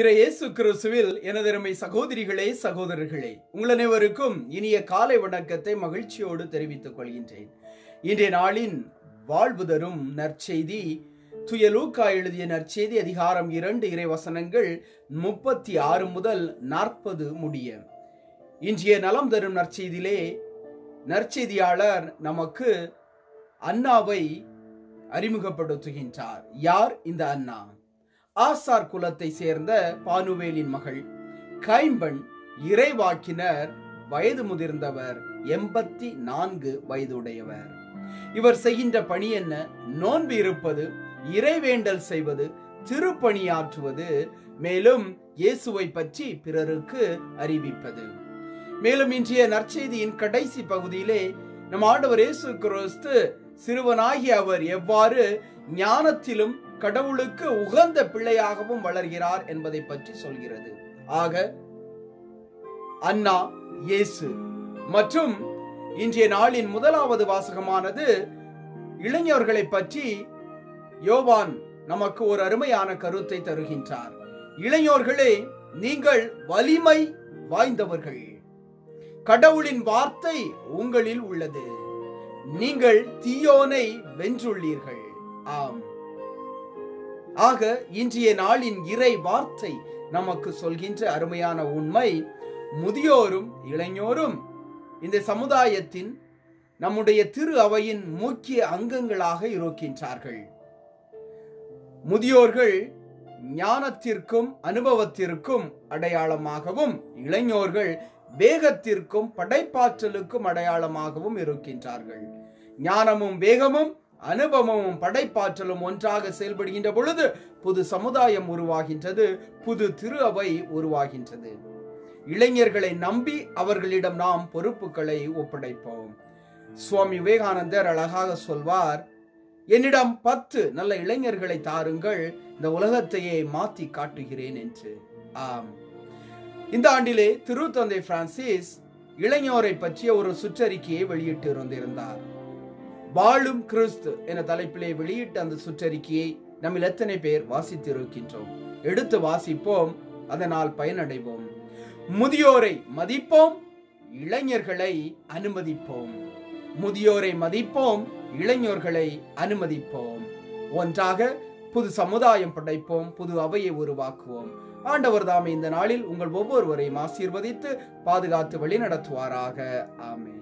இறை இயேசு கிறிஸ்துவில் எனதருமை சகோதரிகளே சகோதரர்களே உங்கள் அனைவருக்கும் இனிய காலை வணக்கத்தை மகிழ்ச்சியோடு தெரிவித்துக் கொள்கின்றேன். இன்றைய நாளின் வாழ்வு தரும் நற்செய்தி துயலூக்கா எழுதிய நற்செய்தி அதிகாரம் இரண்டு இறை வசனங்கள் முப்பத்தி ஆறு முதல் நாற்பது முடிய. இன்றைய நலம் தரும் நற்செய்தியிலே நற்செய்தியாளர் நமக்கு அண்ணாவை அறிமுகப்படுத்துகின்றார். யார் இந்த அண்ணா? ஆசார் குலத்தை சேர்ந்த பானுவேலின் மகள். கைம்பன் இறைவாக்கினர் வயது முதிர்ந்தவர் எண்பத்தி நான்கு வயதுடையவர். இவர் செய்கின்ற பணி என்ன? நோன்பு இருப்பது இறைவேண்டல் செய்வது திருப்பணியாற்றுவது மேலும் இயேசுவை பற்றி பிறருக்கு அறிவிப்பது. மேலும் இன்றைய நற்செய்தியின் கடைசி பகுதியிலே நம் ஆண்டவர் இயேசு கிறிஸ்து சிறுவனாகி அவர் எவ்வாறு ஞானத்திலும் கடவுளுக்கு உகந்த பிள்ளையாகவும் வளர்கிறார் என்பதை பற்றி சொல்கிறது. ஆக அண்ணா இயேசு. மற்றும் இன்றைய நாளின் முதலாவது வாசகமானது இளைஞர்களை பற்றி யோவான் நமக்கு ஒரு அருமையான கருத்தை தருகின்றார். இளைஞர்களே நீங்கள் வலிமை வாய்ந்தவர்கள். கடவுளின் வார்த்தை உங்களில் உள்ளது. நீங்கள் தீயோனை வென்றுள்ளீர்கள். ஆம். ஆக இன்றைய நாளின் இறை வார்த்தை நமக்கு சொல்கின்ற அருமையான உண்மை முதியோரும் இளைஞரும் இந்த சமுதாயத்தின் நம்முடைய திரு அவையின் முக்கிய அங்கங்களாக இருக்கின்றார்கள். முதியோர்கள் ஞானத்திற்கும் அனுபவத்திற்கும் அடையாளமாகவும் இளைஞர்கள் வேகத்திற்கும் படைப்பாற்றலுக்கும் அடையாளமாகவும் இருக்கின்றார்கள். ஞானமும் வேகமும் அனுபவமும் படைப்பாற்றலும் ஒன்றாக செயல்படுகின்ற பொழுது புது சமுதாயம் உருவாகின்றது புது திரு அவை உருவாகின்றது. இளைஞர்களை நம்பி அவர்களிடம் நாம் பொறுப்புகளை ஒப்படைப்போம். சுவாமி விவேகானந்தர் அழகாக சொல்வார் என்னிடம் பத்து நல்ல இளைஞர்களை தாருங்கள் இந்த உலகத்தையே மாத்தி காட்டுகிறேன் என்று. ஆம். இந்த ஆண்டிலே திருத்தந்தை பிரான்சிஸ் இளைஞரை பற்றிய ஒரு சுற்றறிக்கையை வெளியிட்டு இருந்திருந்தார். வாழும் கிறிஸ்து என தலைப்பிலே வெளியிட்ட அந்த சுற்றறிக்கையை நம்ம எத்தனை பேர் வாசித்திருக்கின்றோம்? எடுத்து வாசிப்போம் அதனால் பயனடைவோம். முதியோரை மதிப்போம் இளைஞர்களை அனுமதிப்போம். முதியோரை மதிப்போம் இளைஞர்களை அனுமதிப்போம். ஒன்றாக புது சமுதாயம் படைப்போம் புது அவையை உருவாக்குவோம். ஆண்டவர் தாமே இந்த நாளில் உங்கள் ஒவ்வொருவரையும் ஆசீர்வதித்து பாதுகாத்து வழி நடத்துவாராக ஆமே